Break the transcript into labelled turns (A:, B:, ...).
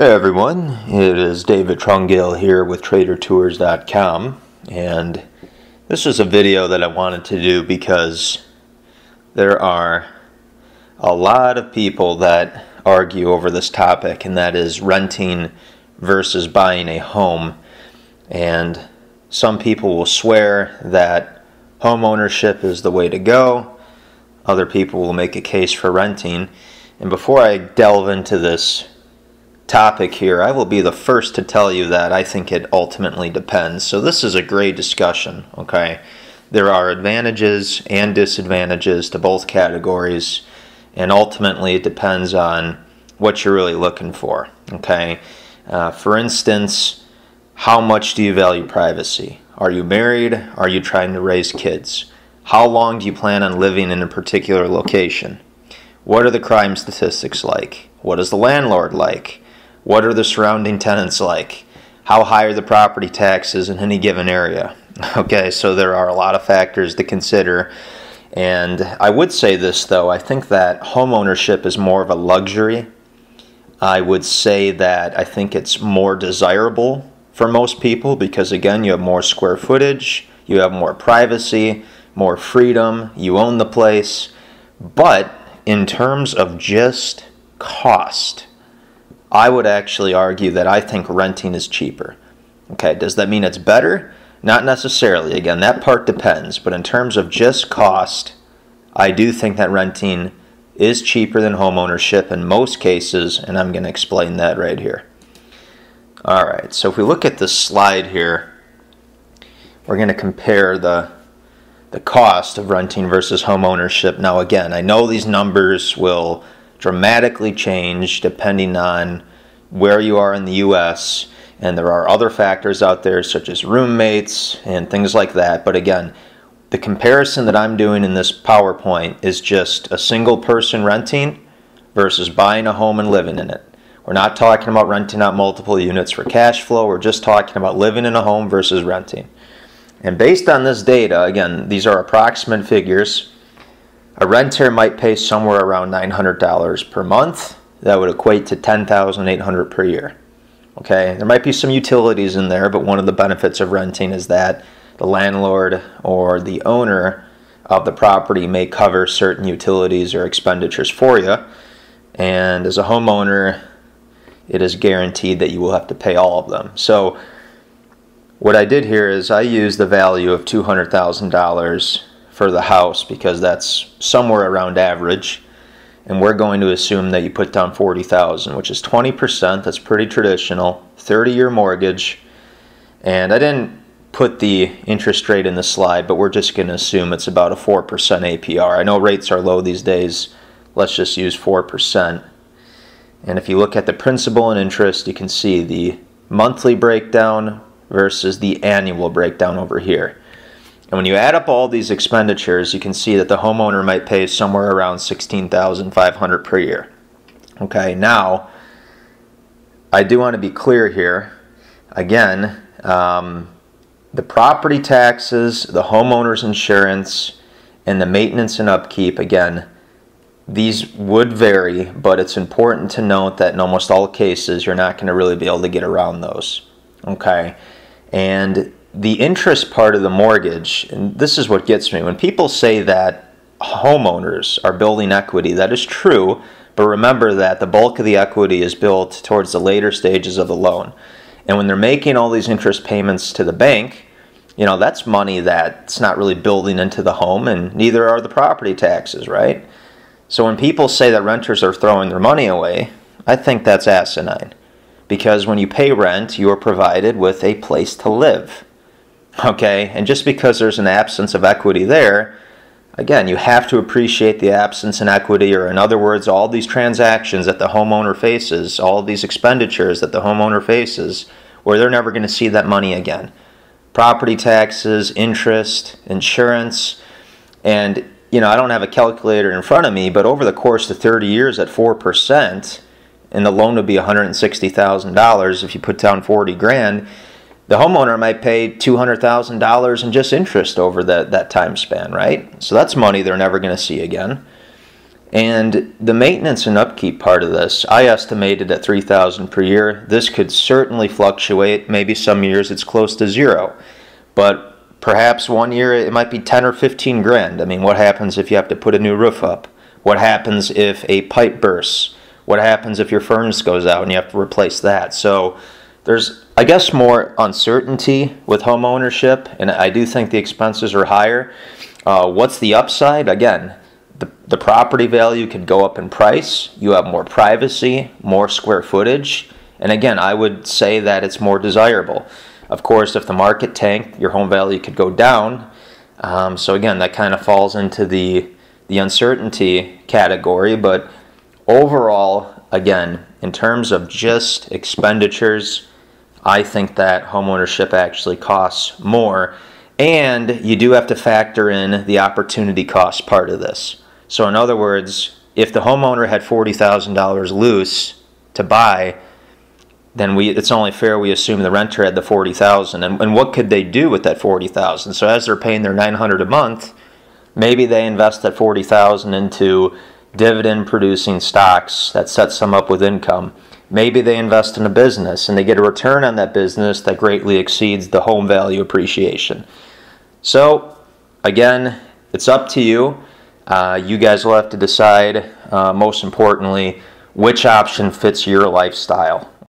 A: Hey everyone, it is David Trungale here with TraderTours.com, and this is a video that I wanted to do because there are a lot of people that argue over this topic, and that is renting versus buying a home. And some people will swear that home ownership is the way to go, other people will make a case for renting. And before I delve into this topic here, I will be the first to tell you that I think it ultimately depends. So, this is a great discussion, okay? There are advantages and disadvantages to both categories, and ultimately it depends on what you're really looking for, okay? Uh, for instance, how much do you value privacy? Are you married? Are you trying to raise kids? How long do you plan on living in a particular location? What are the crime statistics like? What is the landlord like? What are the surrounding tenants like? How high are the property taxes in any given area? Okay, so there are a lot of factors to consider. And I would say this though, I think that home ownership is more of a luxury. I would say that I think it's more desirable for most people because, again, you have more square footage, you have more privacy, more freedom, you own the place. But in terms of just cost, I would actually argue that I think renting is cheaper. Okay, does that mean it's better? Not necessarily. Again, that part depends. But in terms of just cost, I do think that renting is cheaper than homeownership in most cases, and I'm going to explain that right here. All right, so if we look at this slide here, we're going to compare the the cost of renting versus homeownership. Now, again, I know these numbers will dramatically change depending on where you are in the US. And there are other factors out there, such as roommates and things like that. But again, the comparison that I'm doing in this PowerPoint is just a single person renting versus buying a home and living in it. We're not talking about renting out multiple units for cash flow, we're just talking about living in a home versus renting. And based on this data, again, these are approximate figures. A renter might pay somewhere around $900 per month. That would equate to $10,800 per year. Okay, there might be some utilities in there, but one of the benefits of renting is that the landlord or the owner of the property may cover certain utilities or expenditures for you. And as a homeowner, it is guaranteed that you will have to pay all of them. So, what I did here is I used the value of $200,000 for the house because that's somewhere around average. And we're going to assume that you put down 40,000, which is 20%. That's pretty traditional. 30-year mortgage. And I didn't put the interest rate in the slide, but we're just going to assume it's about a 4% APR. I know rates are low these days. Let's just use 4%. And if you look at the principal and interest, you can see the monthly breakdown versus the annual breakdown over here. And when you add up all these expenditures, you can see that the homeowner might pay somewhere around 16,500 per year. Okay, now I do want to be clear here. Again, um, the property taxes, the homeowner's insurance, and the maintenance and upkeep, again, these would vary, but it's important to note that in almost all cases, you're not going to really be able to get around those. Okay, and the interest part of the mortgage, and this is what gets me, when people say that homeowners are building equity, that is true, but remember that the bulk of the equity is built towards the later stages of the loan. And when they're making all these interest payments to the bank, you know, that's money that's not really building into the home, and neither are the property taxes, right? So when people say that renters are throwing their money away, I think that's asinine. Because when you pay rent, you are provided with a place to live. Okay? And just because there's an absence of equity there, again, you have to appreciate the absence in equity, or in other words, all these transactions that the homeowner faces, all these expenditures that the homeowner faces, where they're never going to see that money again. Property taxes, interest, insurance, and you know, I don't have a calculator in front of me, but over the course of 30 years at 4%, and the loan would be $160,000 if you put down 40 grand, the homeowner might pay $200,000 in just interest over that, that time span, right? So that's money they're never going to see again. And the maintenance and upkeep part of this, I estimated at 3000 per year. This could certainly fluctuate. Maybe some years it's close to zero. But perhaps one year it might be 10 or 15 grand. I mean, what happens if you have to put a new roof up? What happens if a pipe bursts? What happens if your furnace goes out and you have to replace that? So there's, I guess, more uncertainty with home ownership, and I do think the expenses are higher. Uh, what's the upside? Again, the, the property value could go up in price. You have more privacy, more square footage. And again, I would say that it's more desirable. Of course, if the market tanked, your home value could go down. Um, so again, that kind of falls into the the uncertainty category. But overall, again, in terms of just expenditures, I think that homeownership actually costs more. And you do have to factor in the opportunity cost part of this. So, in other words, if the homeowner had $40,000 loose to buy, then we it's only fair we assume the renter had the 40,000 and, and what could they do with that 40,000 so as they're paying their 900 a month maybe they invest that 40,000 into dividend producing stocks that sets them up with income maybe they invest in a business and they get a return on that business that greatly exceeds the home value appreciation so again it's up to you uh, you guys will have to decide, uh, most importantly, which option fits your lifestyle.